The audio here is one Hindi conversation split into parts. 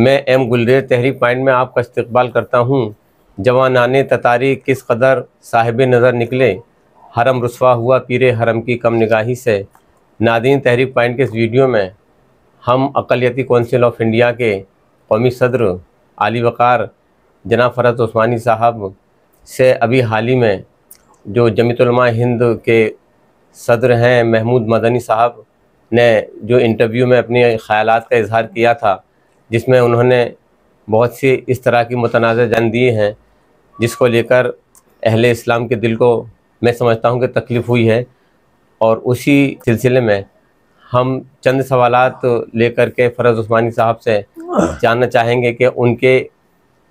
मैं एम गुलरेज तहरीक पॉइंट में आपका इस्तकबाल करता हूँ। जवानान ततारी किस कदर साहिब नज़र निकले? हरम रसवा हुआ पीरे हरम की कम निगाही से। नादीन तहरीक पॉइंट के इस वीडियो में हम अकलीती कौंसिल ऑफ़ इंडिया के कौमी सदर आली वक़ार जना फ़रत उस्मानी साहब से अभी हाल ही में जो जमीतुलमा हिंद के सदर हैं महमूद मदनी साहब ने जो इंटरव्यू में अपने ख्याल का इजहार किया था जिसमें उन्होंने बहुत सी इस तरह की मुतनाज़ जन दिए हैं, जिसको लेकर अहले इस्लाम के दिल को मैं समझता हूँ कि तकलीफ़ हुई है। और उसी सिलसिले में हम चंद सवाल लेकर के फ़रज़ उस्मानी साहब से जानना चाहेंगे कि उनके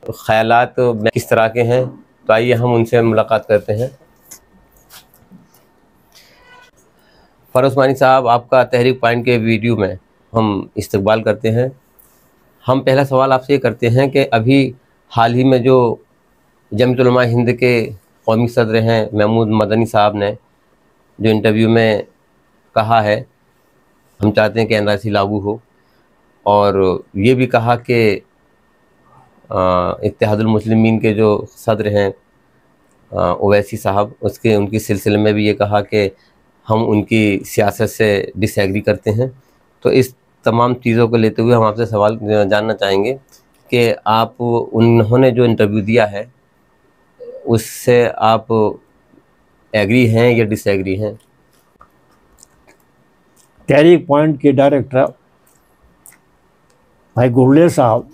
ख्याल किस तरह के हैं। तो आइए हम उनसे मुलाकात करते हैं। फ़रज़ उस्मानी साहब, आपका तहरीक पॉइंट के वीडियो में हम इस्तकबाल करते हैं। हम पहला सवाल आपसे ये करते हैं कि अभी हाल ही में जो जमतुलमा हिंद के कौमी सदर हैं महमूद मदनी साहब ने, जो इंटरव्यू में कहा है, हम चाहते हैं कि एन लागू हो। और ये भी कहा कि इतिहादुलमसलिमिन के जो सदर हैं ओवैसी साहब, उसके, उनके सिलसिले में भी ये कहा कि हम उनकी सियासत से डिसएग्री करते हैं। तो इस तमाम चीज़ों को लेते हुए हम आपसे सवाल जानना चाहेंगे कि आप उन्होंने जो इंटरव्यू दिया है उससे आप एग्री हैं या डिसएग्री हैं? तहरीक पॉइंट के डायरेक्टर भाई गुरले साहब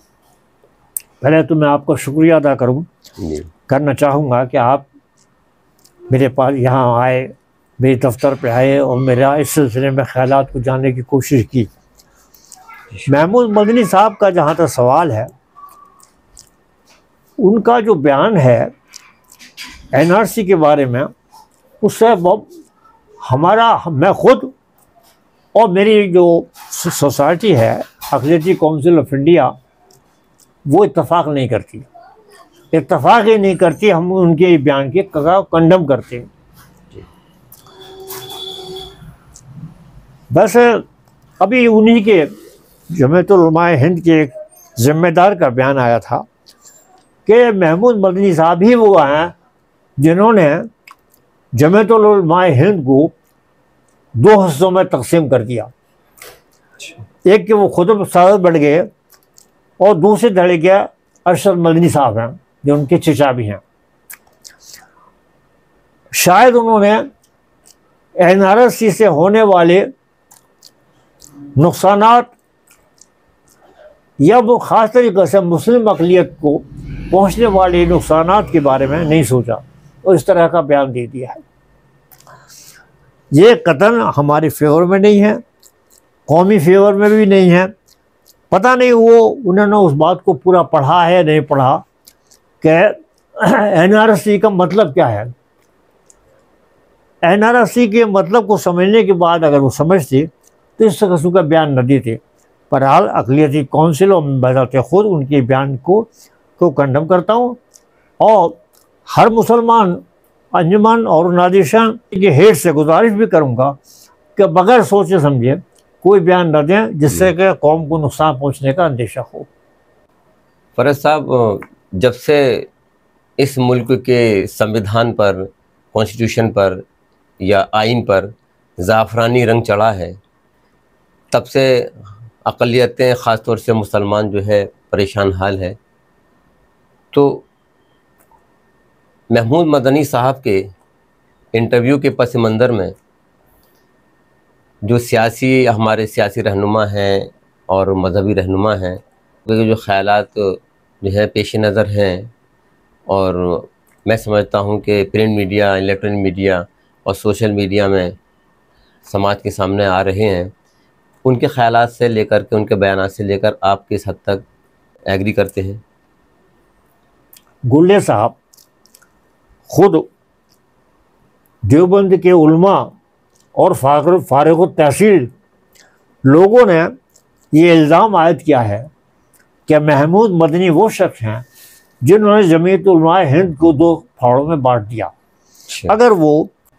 पहले तो मैं आपका शुक्रिया अदा करूँ। करना चाहूँगा कि आप मेरे पास यहाँ आए मेरे दफ्तर पे आए और मेरा इस सिलसिले में ख्याल को जानने की कोशिश की। महमूद मदनी साहब का जहाँ तक सवाल है, उनका जो बयान है एनआरसी के बारे में, उससे हमारा, मैं खुद और मेरी जो सोसाइटी है अखिलती काउंसिल ऑफ़ इंडिया, वो इतफाक़ नहीं करती। इतफाक़ ही नहीं करती, हम उनके बयान के कंडम करते हैं। बस अभी उन्हीं के जमतुलमाए हिंद के एक ज़िम्मेदार का बयान आया था कि महमूद मदनी साहब ही वो हैं जिन्होंने जमतुलमाए हिंद को दो हिस्सों में तकसीम कर दिया। एक के वो खुद सादत बढ़ गए और दूसरे धड़े के अरशद मदनी साहब हैं, जो उनके चचा भी हैं। शायद उन्होंने एन आर एस सी से होने वाले नुकसानात या वो ख़ास तरीके से मुस्लिम अकलीत को पहुँचने वाले नुकसान के बारे में नहीं सोचा और इस तरह का बयान दे दिया है। ये कतन हमारे फेवर में नहीं है, कौमी फेवर में भी नहीं है। पता नहीं वो, उन्होंने उस बात को पूरा पढ़ा है नहीं पढ़ा कि एनआरसी का मतलब क्या है। एन के मतलब को समझने के बाद अगर वो समझते तो इस किस्म का बयान न देते। बहरहाल अकलीती कौंसिल और बजाते ख़ुद उनके बयान को को कंडम करता हूँ। और हर मुसलमान अंजुमन और नादिशान के हेड से गुजारिश भी करूँगा कि बगैर सोचे समझे कोई बयान न दें जिससे कि कौम को नुकसान पहुँचने का अंदेशा हो। फरज साहब जब से इस मुल्क के संविधान पर कॉन्स्टिट्यूशन पर या आइन पर ज़ाफ़रानी रंग चढ़ा है तब से अकलीतें ख़ास तौर से मुसलमान जो है, परेशान हाल है। तो महमूद मदनी साहब के इंटरव्यू के पस मंज़र में जो सियासी, हमारे सियासी रहनुमा हैं और मजहबी रहनुमा हैं, उनके जो ख्याल जो है, पेश नज़र हैं और मैं समझता हूँ कि प्रिंट मीडिया, इलेक्ट्रॉनिक मीडिया और सोशल मीडिया में समाज के सामने आ रहे हैं। उनके ख्याल से लेकर के उनके बयान से लेकर आप किस हद तक एग्री करते हैं गुल्ले साहब खुद देवबंद के उल्मा और फारग तहसील लोगों ने ये इल्ज़ाम आयद किया है कि महमूद मदनी वो शख्स हैं जिन्होंने जमीयत हिंद को दो फाड़ों में बांट दिया अच्छा। अगर वो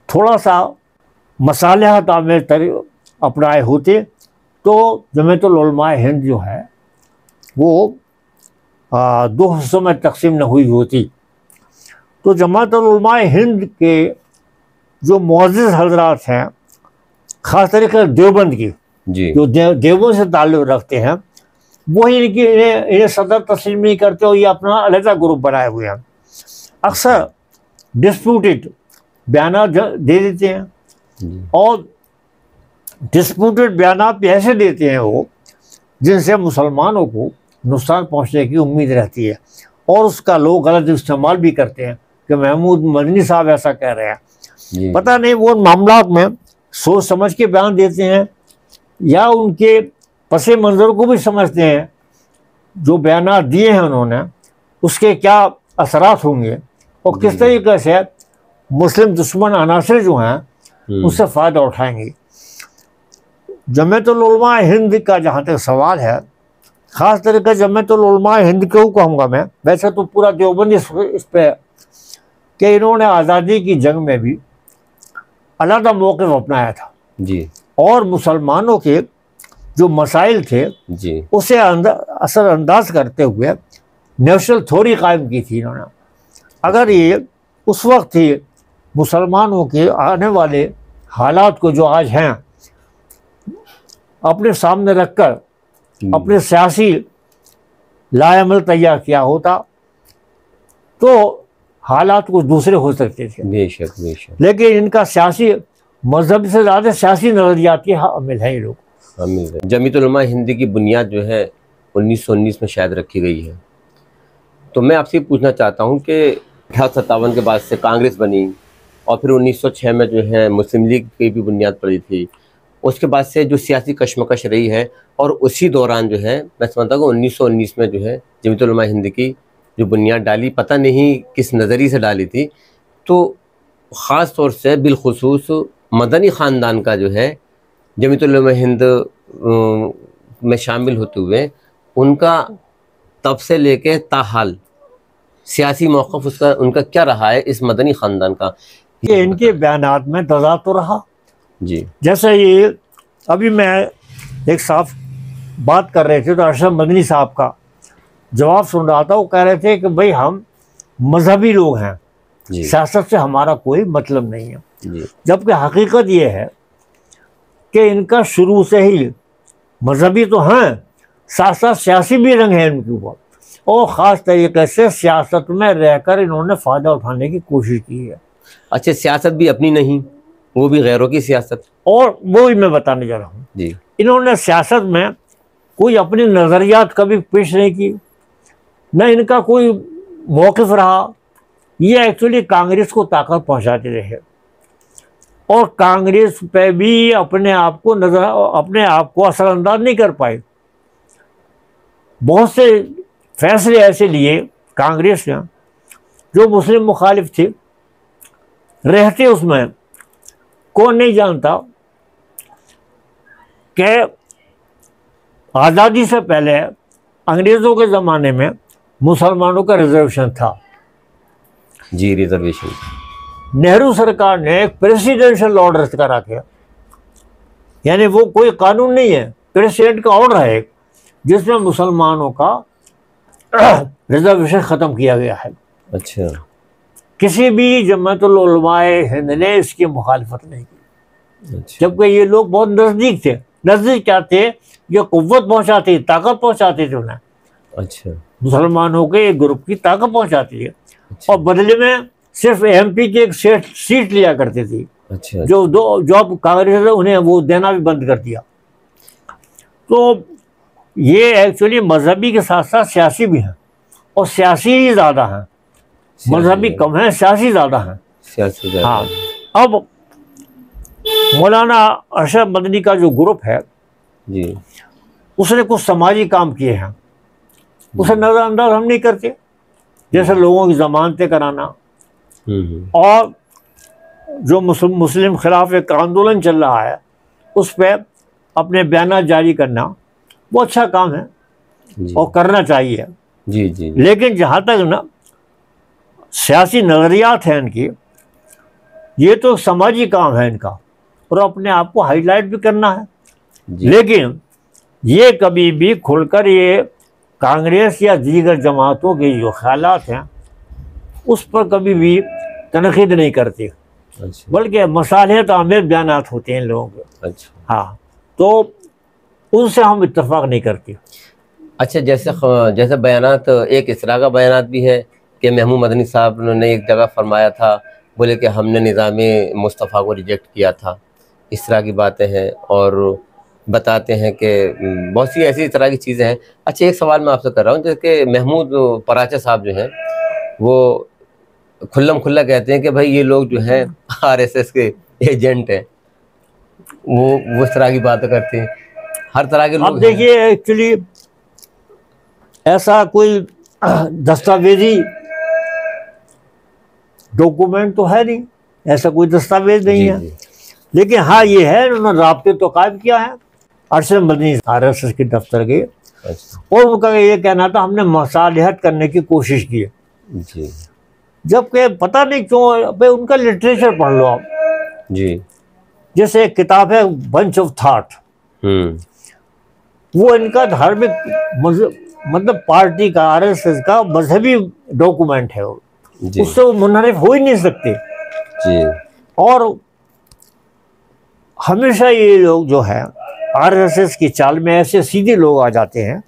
थोड़ा सा मसाले तामीर अपनाए होते तो जमयतुलमा हिंद जो है वो आ, दो हिस्सों में तकसीम न हुई होती तो जमात उलमा हिंद के जो मुआज़ हजरात हैं ख़ास तरीके से देवबंद की जी। जो देव देवबंद से ताल्लुक़ रखते हैं वही इनकी इन्हें इन्हें सदर तस्लीम नहीं करते और ये अपना अलहदा ग्रुप बनाए हुए हैं। अक्सर डिस्प्यूटेड बयान दे देते हैं। और डिस्प्यूटेड बयान भी ऐसे देते हैं वो जिनसे मुसलमानों को नुकसान पहुँचने की उम्मीद रहती है और उसका लोग गलत इस्तेमाल भी करते हैं कि महमूद मदनी साहब ऐसा कह रहे हैं। पता नहीं वो मामला में सोच समझ के बयान देते हैं या उनके पस मंज़र को भी समझते हैं। जो बयान दिए हैं उन्होंने उसके क्या असरात होंगे और किस तरीके से मुस्लिम दुश्मन अनासर जो हैं हम्म, उससे फ़ायदा उठाएँगे। जमयतुलमा हिंद का जहाँ तक सवाल है ख़ास तरीके जमयतुलमा हिंद क्यों कहूँगा मैं। वैसे तो पूरा देवबंद इस, इस पे कि इन्होंने आज़ादी की जंग में भी अलहदा मौक़ अपनाया था। जी। और मुसलमानों के जो मसाइल थे जी। उसे असरअंदाज करते हुए नेशनल थ्योरी कायम की थी इन्होंने। अगर ये उस वक्त ही मुसलमानों के आने वाले हालात को जो आज हैं अपने सामने रखकर अपने सियासी लाएमल तैयार किया होता तो हालात कुछ दूसरे हो सकते थे। बेशक बेशक। लेकिन इनका सियासी मज़हब से ज़्यादा सियासी नज़रियाती हामिल हैं ये लोग। जमीतुलमा हिंदी की बुनियाद जो है 1919 में शायद रखी गई है। तो मैं आपसे पूछना चाहता हूँ कि अठारह सत्तावन के बाद से कांग्रेस बनी और फिर 1906 में जो है मुस्लिम लीग की भी बुनियाद पड़ी थी। उसके बाद से जो सियासी कश्मकश रही है, और उसी दौरान जो है, मैं समझता हूँ उन्नीस सौ उन्नीस में जो है जमीतुलमा हिंद की जो बुनियाद डाली, पता नहीं किस नज़रिए से डाली थी तो ख़ास तौर से बिलखसूस मदनी ख़ानदान का जो है जमीतुलमा हिंद में शामिल होते हुए, उनका तब से लेके ताहाल, सियासी मौक़ उसका, उनका क्या रहा है इस मदनी ख़ानदान का? ये इनके बयान में तजाद तो रहा। जी। जैसे ये अभी मैं एक साफ़ बात कर रहे थे तो अरशद मदनी साहब का जवाब सुन रहा था। वो कह रहे थे कि भाई हम मजहबी लोग हैं। सियासत से हमारा कोई मतलब नहीं है। जबकि हकीकत ये है कि इनका शुरू से ही मजहबी तो हैं साथ साथ सियासी भी रंग है इनके ऊपर। और ख़ास तरीके से सियासत में रहकर इन्होंने फ़ायदा उठाने की कोशिश की है। अच्छा सियासत भी अपनी नहीं? वो भी गैरों की सियासत। और वो भी मैं बताने जा रहा हूँ। जी। इन्होंने सियासत में कोई अपनी नज़रियात कभी पेश नहीं की न इनका कोई मौक़ रहा। ये एक्चुअली कांग्रेस को ताकत पहुंचाते रहे। और कांग्रेस पे भी अपने आप को नज़र अपने आप को असरअंदाज नहीं कर पाए बहुत से फैसले ऐसे लिए कांग्रेस ने जो मुस्लिम मुखालिफ थे रहते उसमें। कौन नहीं जानता कि आज़ादी से पहले अंग्रेज़ों के ज़माने में मुसलमानों का रिजर्वेशन था। जी रिजर्वेशन। नेहरू सरकार ने एक प्रेसिडेंशियल ऑर्डर करा था यानी वो कोई कानून नहीं है प्रेसिडेंट का ऑर्डर है एक जिसमें मुसलमानों का रिजर्वेशन ख़त्म किया गया है। अच्छा। किसी भी जमातुलमाए हिंद ने इसकी मुखालफत नहीं की। अच्छा। जबकि ये लोग बहुत नज़दीक थे। नज़दीक क्या थे? ये कुत पहुंचाती ताकत पहुंचाती थी उन्हें। अच्छा। मुसलमानों के एक ग्रुप की ताकत पहुंचाती है। अच्छा। और बदले में सिर्फ़ एमपी की एक सीट सीट लिया करती थी। अच्छा जो दो जो अब कांग्रेस ने उन्हें वो देना भी बंद कर दिया। तो ये एक्चुअली मजहबी के साथ साथ सियासी भी हैं। और सियासी ही ज़्यादा हैं। मजहबी कम है सियासी ज़्यादा हैं। सियासी ज़्यादा। हाँ अब मौलाना अरशद मदनी का जो ग्रुप है जी। उसने कुछ समाजी काम किए हैं। उसे नज़रअंदाज हम नहीं करते जैसे लोगों की जमानतें कराना। हम्म हम्म, और जो मुस्लिम मुस्लिम खिलाफ एक आंदोलन चल रहा है उस पर अपने बयान जारी करना वो अच्छा काम है और करना चाहिए। जी जी, लेकिन जहाँ तक ना सियासी नज़रियात हैं इनकी। ये तो समाजी काम है इनका और अपने आप को हाईलाइट भी करना है। लेकिन ये कभी भी खुलकर ये कांग्रेस या दीगर जमातों के जो ख्याल हैं उस पर कभी भी तनखीद नहीं करती। अच्छा। बल्कि मसालियत आमिर बयान होते हैं लोगों के। अच्छा। हाँ तो उनसे हम इतफाक नहीं करते। अच्छा जैसे जैसे बयान एक इसरा का बयान भी है कि महमूद मदनी साहब ने एक जगह फरमाया था बोले कि हमने निज़ाम मुस्तफ़ा को रिजेक्ट किया था। इस तरह की बातें हैं और बताते हैं कि बहुत सी ऐसी तरह की चीज़ें हैं। अच्छा एक सवाल मैं आपसे कर रहा हूँ जैसे कि महमूद पराचा साहब जो हैं वो खुल्लम खुल्ला कहते हैं कि भाई ये लोग जो हैं आरएसएस के एजेंट हैं। वो वो इस तरह की बातें करते हैं। हर तरह के लोग देखिए एक्चुअली ऐसा कोई दस्तावेजी डॉक्यूमेंट तो है नहीं ऐसा कोई दस्तावेज़ नहीं जी, है। जी। लेकिन हाँ ये है उन्होंने रबते तो कायम किया है। Arshad Madani R S S के दफ्तर गए। अच्छा। और उनका ये कहना था हमने मसालिहत करने की कोशिश की है। जबकि पता नहीं क्यों भाई उनका लिटरेचर पढ़ लो आप। जी। जैसे एक किताब है बंच ऑफ़ थाट वो इनका धार्मिक मतलब पार्टी का आरएसएस का मजहबी डॉक्यूमेंट है वो। उससे वो मुनहरफ हो ही नहीं सकते। जी। और हमेशा ये लोग जो है आरएसएस की चाल में ऐसे सीधे लोग आ जाते हैं।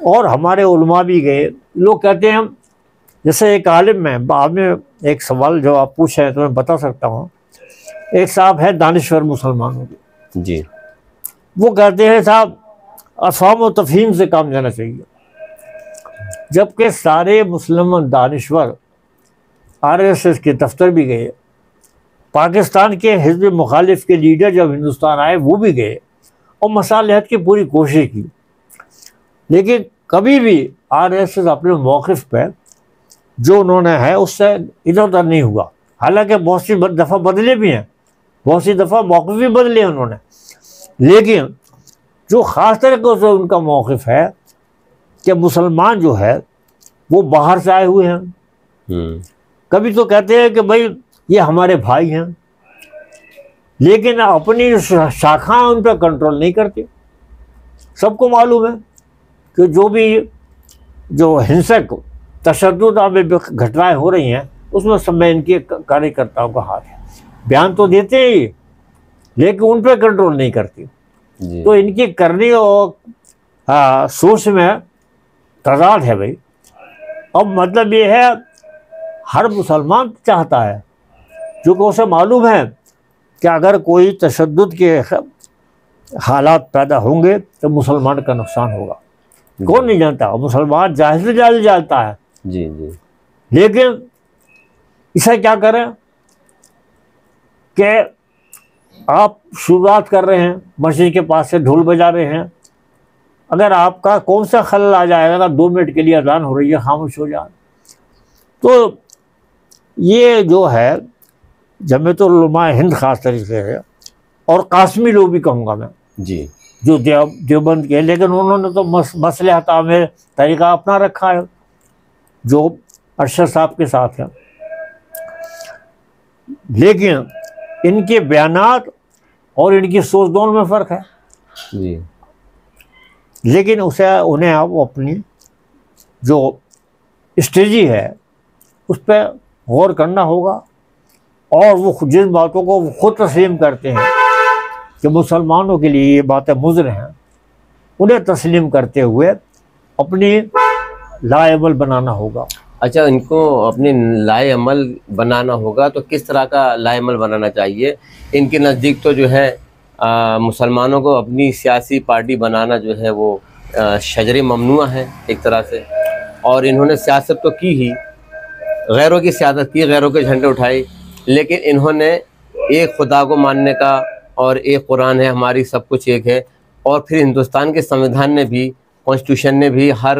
और हमारे उलमा भी गए। लोग कहते हैं जैसे एक आलिम में बाद में एक सवाल जो आप पूछे हैं तो मैं बता सकता हूँ। एक साहब है दानश्वर मुसलमानों। के जी। वो कहते हैं साहब अफवाम व तफहीम से काम लेना चाहिए। जबकि सारे मुसलमान दानश्वर आर एस एस के दफ्तर भी गए। पाकिस्तान के हिजब मुखालिफ के लीडर जब हिंदुस्तान आए, वो भी गए और मसालहत की पूरी कोशिश की। लेकिन कभी भी आर एस एस अपने मौक़ पर जो उन्होंने है, उससे इधर उधर नहीं हुआ। हालाँकि बहुत सी दफ़ा बदले भी हैं। बहुत सी दफ़ा मौक़ भी बदले उन्होंने। लेकिन जो ख़ास तरीके से उनका मौक़ है कि मुसलमान जो है वो बाहर से आए हुए हैं। हम्म। कभी तो कहते हैं कि भाई ये हमारे भाई हैं। लेकिन अपनी जो शा- शाखाएँ उन पर कंट्रोल नहीं करते। सबको मालूम है कि जो भी जो हिंसक तशद में घटनाएँ हो रही हैं उसमें सब में इनके कार्यकर्ताओं का हाथ है। बयान तो देते ही लेकिन उन पर कंट्रोल नहीं करते। तो इनकी करनी और आ, सोच में तजाद है भाई। अब मतलब ये है हर मुसलमान चाहता है क्योंकि उसे मालूम है कि अगर कोई तशद के हालात पैदा होंगे तो मुसलमान का नुकसान होगा। कौन नहीं जानता? मुसलमान ज़ाहिर से ज़ाहिर जानता है। जी जी। लेकिन इसे क्या करें कि आप शुरुआत कर रहे हैं मस्जिद के पास से ढोल बजा रहे हैं अगर आपका कौन सा खलल आ जाएगा अगर दो मिनट के लिए अजान हो रही है खामोश हो जाए तो ये जो है जमयतुलमा हिंद ख़ास तरीके से और कासमी लोग भी कहूँगा मैं। जी। जो देव देवबंद के लेकिन उन्होंने तो मस, मसले हता में तरीका अपना रखा है जो अरशद साहब के साथ है। लेकिन इनके बयान और इनकी सोच दोनों में फ़र्क है। जी। लेकिन उसे, उन्हें अब अपनी जो स्ट्रेजी है, उस पर गौर करना होगा और वो जिन बातों को वो खुद तस्लीम करते हैं कि मुसलमानों के लिए ये बातें मुजर हैं, उन्हें तस्लीम करते हुए अपनी लाएबल बनाना होगा। अच्छा इनको अपने लाए अमल बनाना होगा तो किस तरह का लाए अमल बनाना चाहिए? इनके नज़दीक तो जो है मुसलमानों को अपनी सियासी पार्टी बनाना जो है वो शजर ममनुआ है एक तरह से। और इन्होंने सियासत तो की ही, गैरों की सियासत की, गैरों के झंडे उठाए, लेकिन इन्होंने एक खुदा को मानने का और एक कुरान है, हमारी सब कुछ एक है। और फिर हिंदुस्तान के संविधान ने भी, कॉन्स्टिट्यूशन ने भी हर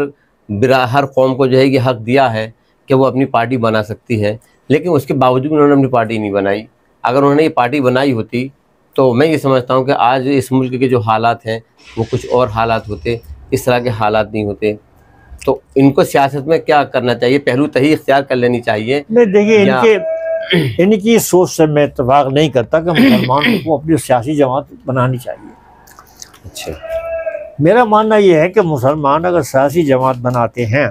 बिरा, हर कौम को जो है ये हक दिया है कि वो अपनी पार्टी बना सकती है। लेकिन उसके बावजूद उन्होंने अपनी पार्टी नहीं बनाई। अगर उन्होंने ये पार्टी बनाई होती तो मैं ये समझता हूँ कि आज इस मुल्क के जो हालात हैं वो कुछ और हालात होते इस तरह के हालात नहीं होते। तो इनको सियासत में क्या करना चाहिए? पहलू तही इख्तियार कर लेनी चाहिए। नहीं देखिए इनके इनकी सोच से मैं इतफाक नहीं करता कि मुसलमानों को अपनी सियासी जमात बनानी चाहिए। अच्छा। मेरा मानना यह है कि मुसलमान अगर सियासी जमात बनाते हैं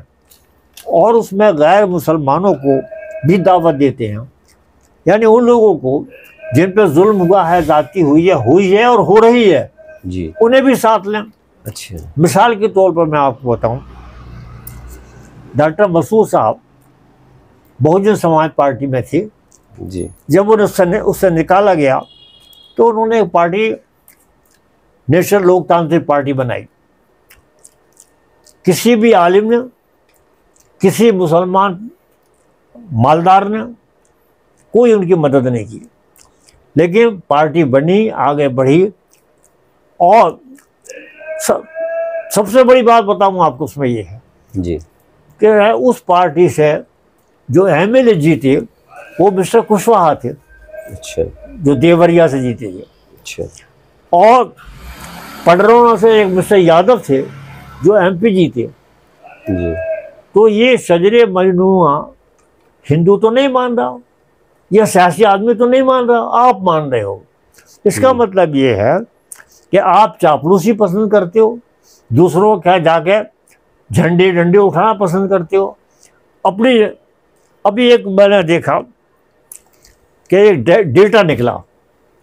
और उसमें गैर मुसलमानों को भी दावत देते हैं यानी उन लोगों को जिन पर जुल्म हुआ है जाती हुई है हुई है और हो रही है जी। उन्हें भी साथ लें। अच्छा। मिसाल के तौर पर मैं आपको बताऊँ डॉक्टर मसूद साहब बहुजन समाज पार्टी में थे। जी। जब उन्हें उससे उससे निकाला गया तो उन्होंने एक पार्टी नेशनल लोकतांत्रिक पार्टी बनाई। किसी भी आलिम ने किसी मुसलमान मालदार ने कोई उनकी मदद नहीं की। लेकिन पार्टी बनी आगे बढ़ी। और सब सबसे बड़ी बात बताऊँ आपको उसमें ये है जी। कि उस पार्टी से जो एम एल जीते वो मिस्टर कुशवाहा थे। अच्छा। जो देवरिया से जीते थे। अच्छा। और पडरौना से एक मिस्टर यादव थे जो एमपी जीते जी तो ये शजरे मजनुआ हिंदू तो नहीं मान रहा। या सियासी आदमी तो नहीं मान रहा आप मान रहे हो। इसका मतलब ये है कि आप चापलूसी पसंद करते हो दूसरों को क्या जाके झंडे डंडे उठाना पसंद करते हो। अपनी अभी एक मैंने देखा कि एक डेटा निकला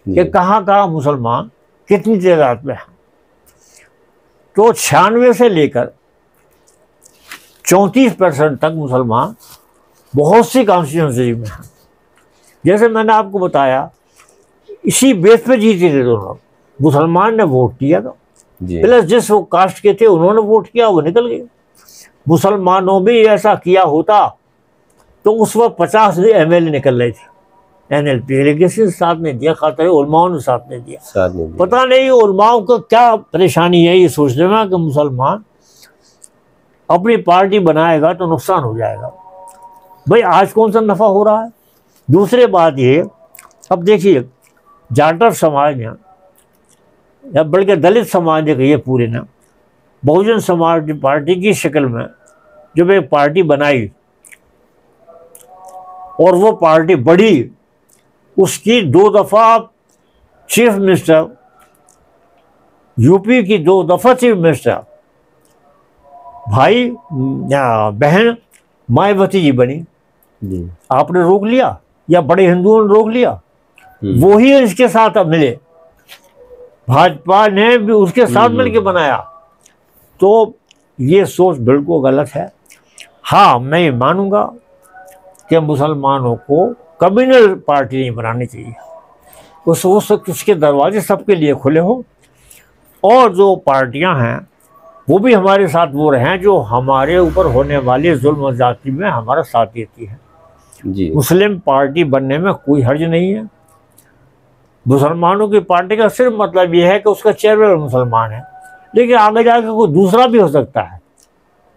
कि कहाँ कहाँ मुसलमान कितनी तादाद में हैं। तो छियानवे से लेकर चौंतीस परसेंट तक मुसलमान बहुत सी कॉन्स्टिट्यूंसी में हैं। जैसे मैंने आपको बताया इसी बेस पे जीते थे दोनों मुसलमान ने वोट किया था प्लस जिस वो कास्ट के थे उन्होंने वोट किया वो निकल गए। मुसलमानों भी ऐसा किया होता तो उस वक्त पचास एम एल निकल रहे थे। एन एल पी लेकिन साथ में दिया खातर उलमाओं ने साथ में दिया। साथ में भी। पता नहीं उलमाओं को क्या परेशानी है ये सोचने में कि मुसलमान अपनी पार्टी बनाएगा तो नुकसान हो जाएगा। भाई आज कौन सा नफ़ा हो रहा है? दूसरी बात ये अब देखिए जाटर समाज ने या बल्कि दलित समाज ने कहिए पूरे ने बहुजन समाज पार्टी की शक्ल में जब एक पार्टी बनाई और वो पार्टी बढ़ी उसकी दो दफ़ा चीफ मिनिस्टर यूपी की दो दफ़ा चीफ मिनिस्टर भाई या बहन मायावती जी बनी। जी। आपने रोक लिया? या बड़े हिंदुओं ने रोक लिया हम्म, वो ही इसके साथ अब मिले। भाजपा ने भी उसके साथ हम्म। मिलके बनाया। तो ये सोच बिल्कुल गलत है। हाँ मैं ये मानूँगा कि मुसलमानों को कम्युनल पार्टी नहीं बनानी चाहिए। उस उस उसके दरवाजे सबके लिए खुले हों। और जो पार्टियाँ हैं वो भी हमारे साथ वो रहें जो हमारे ऊपर होने वाले जुल्म जाति में हमारा साथ देती है। जी। मुस्लिम पार्टी बनने में कोई हर्ज नहीं है। मुसलमानों की पार्टी का सिर्फ़ मतलब यह है कि उसका चेयरमैन मुसलमान है। लेकिन आगे जाकर कोई दूसरा भी हो सकता है।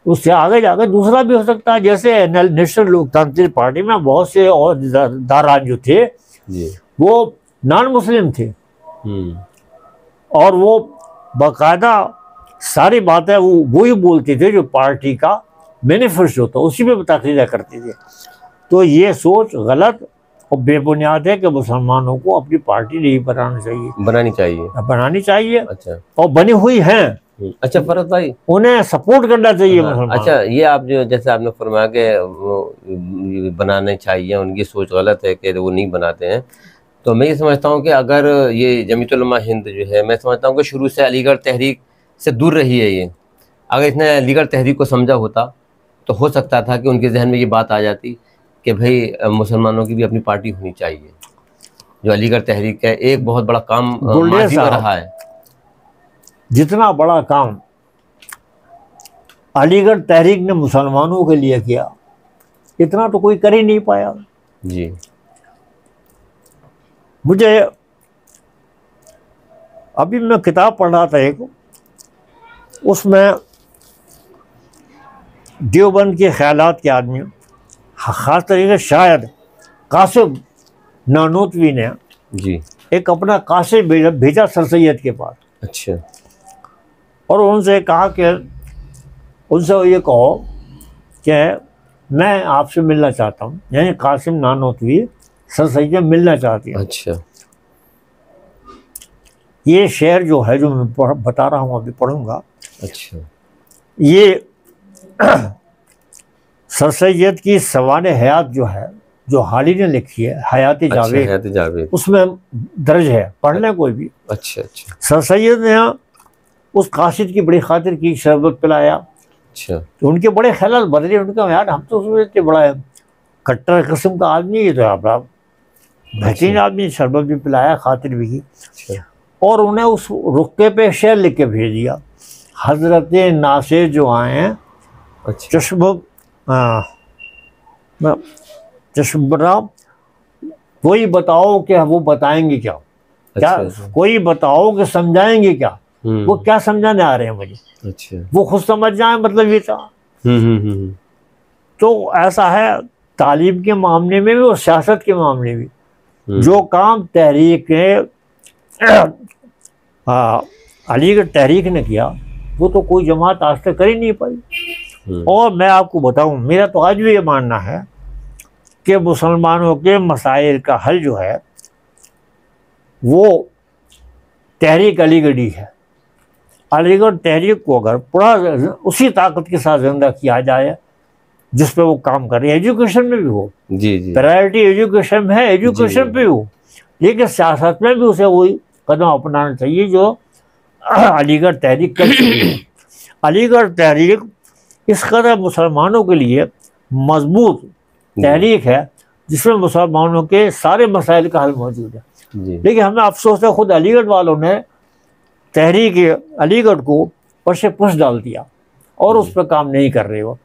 उससे आगे जाकर दूसरा भी हो सकता है। जैसे नेशनल लोकतांत्रिक पार्टी में बहुत से और दारान जो थे वो नॉन मुस्लिम थे। हम्म। और वो बाकायदा सारी बातें वो वही बोलते थे जो पार्टी का मैनिफेस्टो था उसी में तकरीर करते थे। तो ये सोच गलत और बेबुनियाद है कि मुसलमानों को अपनी पार्टी नहीं बनानी चाहिए। बनानी चाहिए। बनानी चाहिए अच्छा। और बनी हुई हैं। अच्छा फरत भाई। उन्हें सपोर्ट करना चाहिए हाँ, अच्छा ये आप जो जैसे आपने फरमाया कि बनाने चाहिए उनकी सोच गलत है कि वो नहीं बनाते हैं। तो मैं ये समझता हूँ कि अगर ये जमीतुलमा हिंद जो है मैं समझता हूँ कि शुरू से अलीगढ़ तहरीक से दूर रही है ये। अगर इसने अलीगढ़ तहरीक को समझा होता तो हो सकता था कि उनके जहन में ये बात आ जाती। कि भाई मुसलमानों की भी अपनी पार्टी होनी चाहिए। जो अलीगढ़ तहरीक है एक बहुत बड़ा काम रहा है। जितना बड़ा काम अलीगढ़ तहरीक ने मुसलमानों के लिए किया इतना तो कोई कर ही नहीं पाया। जी। मुझे अभी मैं किताब पढ़ रहा था एक उसमें देवबंद के ख्यालात के आदमी ख़ास तरीके शायद कासिम नानोतवी ने जी। एक अपना कासिम भेजा भेजा सर सैयद के पास। अच्छा। और उनसे कहा कि उनसे ये कहो कि मैं आपसे मिलना चाहता हूँ। यानी कासिम नानोतवी सर सैयद मिलना चाहती है। अच्छा। ये शेर जो है जो मैं बता रहा हूँ अभी पढ़ूँगा। अच्छा। ये सर सैद की सवान हयात जो है जो हाल ही ने लिखी है हयात अच्छा जावेद हयात जावेद। उसमें दर्ज है पढ़ लें कोई भी। अच्छा अच्छा। सर सैद ने उस काशिद की बड़ी खातिर की शरबत पिलाया। अच्छा। तो उनके बड़े ख्याल बदले उनका यार हम तो सोचते बड़ा कट्टर कस्म का आदमी ये तो आप बेहतरीन आदमी शरबत भी पिलाया खातिर भी। की अच्छा। और उन्हें उस रुके पे शेर लिख के भेज दिया। हज़रत नासे जो आए हैं अच्छा। चश्म चश्मरा कोई बताओ कि वो बताएँगे क्या? क्या अच्छा अच्छा। कोई बताओ कि समझाएँगे क्या? हम्म, वो क्या समझाने आ रहे हैं मुझे? अच्छा। वो खुद समझ जाए मतलब ये था हम्म हम्म हम्म तो ऐसा है तालीम के मामले में भी और सियासत के मामले में जो काम तहरीक हाँ, अलीगढ़ तहरीक ने किया वो तो कोई जमात आज तक कर ही नहीं पाई। और मैं आपको बताऊँ मेरा तो आज भी ये मानना है कि मुसलमानों के मसाइल का हल जो है वो तहरीक अलीगढ़ी है। अलीगढ़ तहरीक को अगर पूरा उसी ताकत के साथ ज़िंदा किया जाए जिस पे वो काम कर रही है एजुकेशन में भी हो। जी जी। प्रायोरिटी एजुकेशन में है एजुकेशन। पे हो। लेकिन सियासत में भी उसे वही कदम अपनाना चाहिए जो अलीगढ़ तहरीक कर अलीगढ़ तहरीक इस कदर मुसलमानों के लिए मज़बूत तहरीक है जिसमें मुसलमानों के सारे मसाइल का हल मौजूद है। लेकिन हमें अफसोस है खुद अलीगढ़ वालों ने तहरीक अलीगढ़ को पश पुश डाल दिया और उस पर काम नहीं कर रहे हो।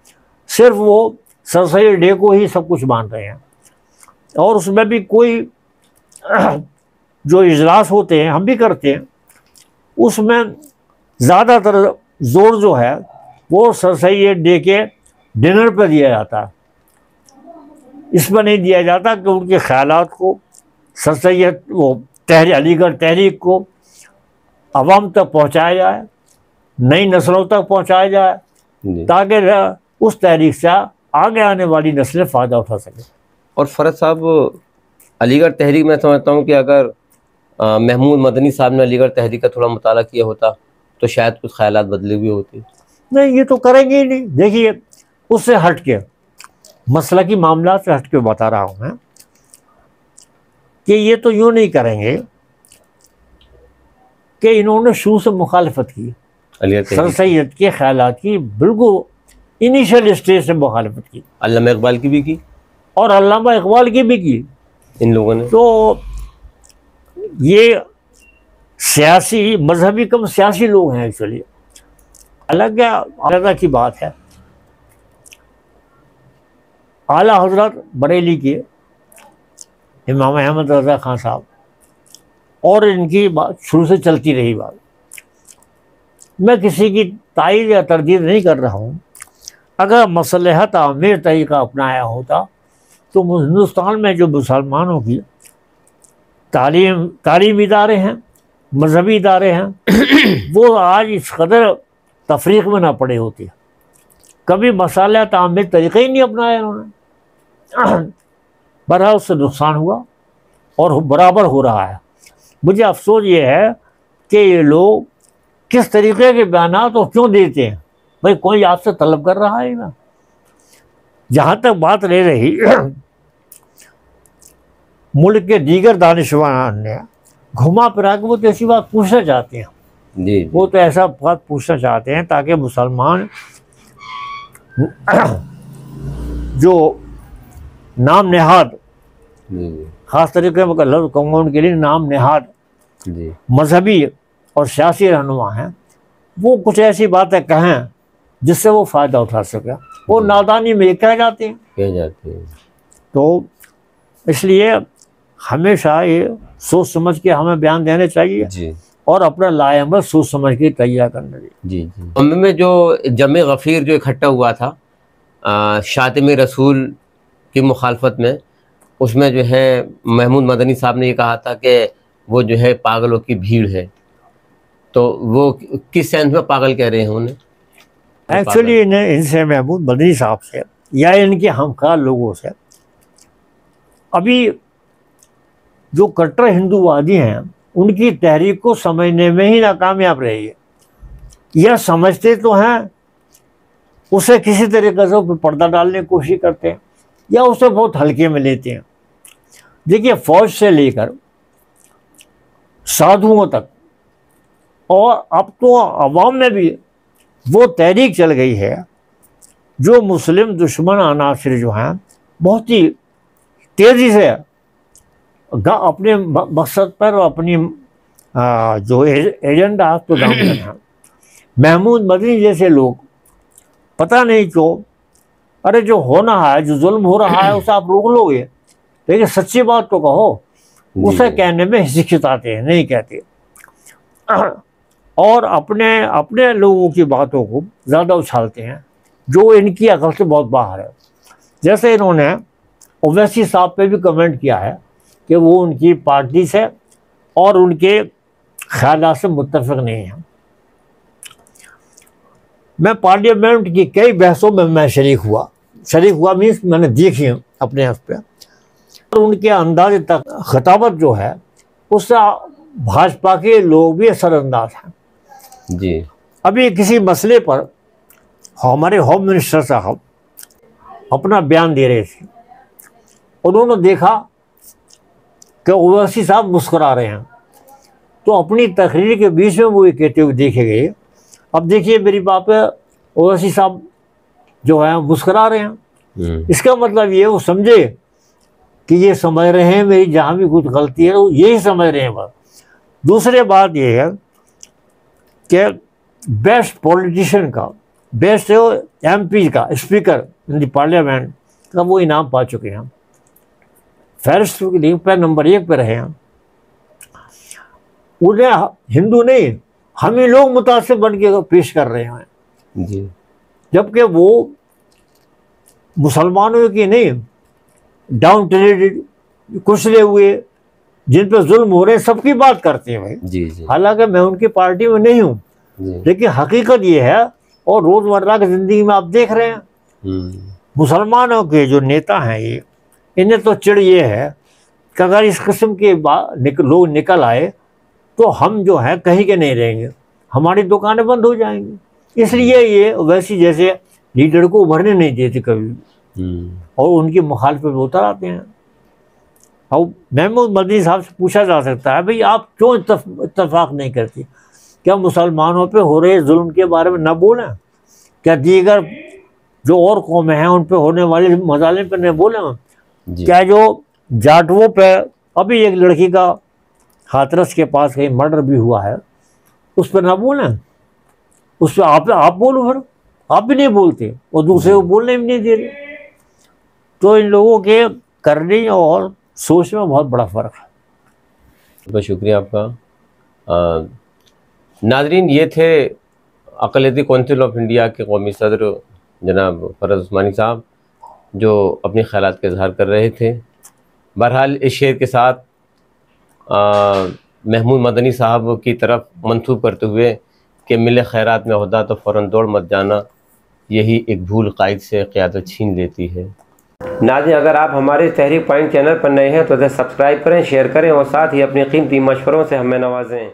सिर्फ़ वो सर सैयद डे को ही सब कुछ मान रहे हैं। और उसमें भी कोई जो इजलास होते हैं हम भी करते हैं उसमें ज़्यादातर ज़ोर जो है वो सर सैयद डे के डिनर पर दिया जाता। है इस पर नहीं दिया जाता कि उनके ख्याल को सर सैद वो तहरी अलीगढ़ तहरीक को आवाम तक पहुँचाया जाए नई नस्लों तक पहुँचाया जाए ताकि उस तहरीक से आगे आने वाली नस्लें फ़ायदा उठा सकें। और फरज साहब अलीगढ़ तहरीक में समझता हूँ कि अगर महमूद मदनी साहब ने अलीगढ़ तहरीक का थोड़ा मुताला किया होता तो शायद कुछ ख्याल बदले हुए होते। नहीं ये तो करेंगे ही नहीं। देखिए उससे हट के मसला की मामला से हट के बता रहा हूँ मैं कि ये तो यूँ नहीं करेंगे कि इन्होंने शुरू से मुखालफत की सर सैद के ख्याल की बिल्कुल इनिशियल स्टेज से मुखालफत की। अल्लामा इकबाल की भी की? और अल्लामा इकबाल की भी की। इन लोगों ने? तो ये सियासी मजहबी कम सियासी लोग हैं एक्चुअली अलग अलग की बात है। आला हज़रत बरेली के इमाम अहमद रजा खान साहब और इनकी बात शुरू से चलती रही बात। मैं किसी की तायद या तरदीद नहीं कर रहा हूँ। अगर मसलहत आमिर तरीका अपनाया होता तो हिंदुस्तान में जो मुसलमानों की तालीम तालीम इदारे हैं मजहबी इदारे हैं वो आज इस कदर तफरीक में ना पड़े होते। कभी मसाला तामिर तरीका ही नहीं अपनाया उन्होंने बहरहाल उससे नुकसान हुआ और बराबर हो रहा है। मुझे अफसोस ये है कि ये लोग किस तरीके के बयान और क्यों देते हैं? भाई, कोई आपसे तलब कर रहा है ना? जहाँ तक बात रह रही, मुल्क के दीगर दानिशवान ने घुमा फिरा के वो तो ऐसी बात पूछना चाहते हैं। जी वो तो ऐसा बात पूछना चाहते हैं ताकि मुसलमान जो नाम नेहाद ख़ास तरीके में लफ्ज़ कहूँगा उनके लिए नाम नेहाद मजहबी और सियासी रहनुमा हैं वो कुछ ऐसी बातें कहें जिससे वो फ़ायदा उठा सके। वो नादानी में कह जाते हैं। कह जाते हैं। तो इसलिए हमेशा ये सोच समझ के हमें बयान देने चाहिए। जी। और अपना लाएमल सोच समझ के तैयार करना चाहिए जी जी। बम्बे में जो जम गफ़ीर जो इकट्ठा हुआ था शातिम रसूल की मुखालफत में उसमें जो है महमूद मदनी साहब ने ये कहा था कि वो जो है पागलों की भीड़ है। तो वो किस सेंस में पागल कह रहे हैं उन्हें? एक्चुअली इन्हें इनसे महमूद मदनी साहब से या इनके हमकार लोगों से। अभी जो कट्टर हिंदूवादी हैं उनकी तहरीक को समझने में ही नाकामयाब रही है। यह समझते तो हैं, उसे किसी तरीके से पर्दा डालने की कोशिश करते हैं या उसे बहुत हल्के में लेते हैं। देखिए, फौज से लेकर साधुओं तक और अब तो अवाम में भी वो तहरीक चल गई है, जो मुस्लिम दुश्मन अनासर जो हैं, बहुत ही तेज़ी से अपने मकसद पर और अपनी आ, जो एजेंडा पर काम कर रहे हैं। महमूद मदनी जैसे लोग पता नहीं क्यों अरे जो होना है जो जुल्म हो रहा है उसे आप रोक लोगे? लेकिन सच्ची बात तो कहो उसे कहने में हिचकिचाते हैं नहीं कहते। और अपने अपने लोगों की बातों को ज़्यादा उछालते हैं जो इनकी अकल से बहुत बाहर है। जैसे इन्होंने ओवैसी साहब पे भी कमेंट किया है कि वो उनकी पार्टी से और उनके ख्याल से मुतफिक नहीं है। मैं पार्लियामेंट की कई बहसों में मैं शरीक हुआ। शरीक हुआ मीन्स मैंने देखी अपने हक पे। और उनके अंदाज तक खताबत जो है उससे भाजपा के लोग भी असरअंदाज हैं। जी। अभी किसी मसले पर हमारे होम मिनिस्टर साहब अपना बयान दे रहे थे। उन्होंने देखा कि ओवैसी साहब मुस्करा रहे हैं। तो अपनी तकरीर के बीच में वो ये कहते हुए देखे गए। अब देखिए मेरी बात पे ओवैसी साहब जो है मुस्करा रहे हैं। हम्म, इसका मतलब ये वो समझे कि ये समझ रहे हैं मेरी जहाँ भी कुछ गलती है वो यही समझ रहे हैं। बस दूसरी बात ये है कि बेस्ट पॉलिटिशियन का बेस्ट एम पी का स्पीकर इन द पार्लियामेंट का वो इनाम पा चुके हैं। फहरिस्त की लिंक पर नंबर एक पर रहे हैं उन्हें हिंदू नहीं हम ही लोग मुतासर बन के पेश कर रहे हैं। जी। जबकि वो मुसलमानों की नहीं डाउन ट्रेडेड कुचले हुए जिन पर जुल्म हो रहे हैं सबकी बात करते हैं भाई। हालाँकि मैं उनकी पार्टी में नहीं हूँ लेकिन हकीकत ये है और रोज़मर्रा की ज़िंदगी में आप देख रहे हैं। हम्म, मुसलमानों के जो नेता हैं ये इन्हें तो चिड़ ये है कि अगर इस किस्म के निक, लोग निकल आए तो हम जो है कहीं के नहीं रहेंगे। हमारी दुकानें बंद हो जाएँगी। इसलिए ये वैसी जैसे लीडर को उभरने नहीं देते कभी। हम्म, और उनकी मुखालफत उतर आते हैं। और महमूद मदनी साहब से पूछा जा सकता है भाई आप क्यों इतफाक नहीं करती? क्या मुसलमानों पे हो रहे जुल्म के बारे में न बोलें? क्या दीगर जो और कौमें हैं उन पर होने वाले मजाले पर न बोलें? क्या जो जाटवों पे अभी एक लड़की का हाथरस के पास कहीं मर्डर भी हुआ है उस पर ना बोलें। उस पर आप आप बोलो फिर। आप भी नहीं बोलते और दूसरे को बोलने भी नहीं दे रहे। तो इन लोगों के करने और सोच में बहुत बड़ा फ़र्क है। बहुत शुक्रिया आपका। नाजरीन ये थे अकलीती कौंसिल ऑफ़ इंडिया के कौमी सदर जनाब फरज उस्मानी साहब। जो अपने ख्याल का इजहार कर रहे थे। बहरहाल इस शेर के साथ महमूद मदनी साहब की तरफ़ मंसूब करते हुए कि मिले खैरात में अहदा तो फ़ौर दौड़ मत जाना, यही एक भूल कायद से क़्यादत छीन लेती है। नाजिन, अगर आप हमारे तहरीक पॉइंट चैनल पर नए हैं तो सब्सक्राइब करें, शेयर करें और साथ ही अपनी कीमती मशवरों से हमें नवाजें।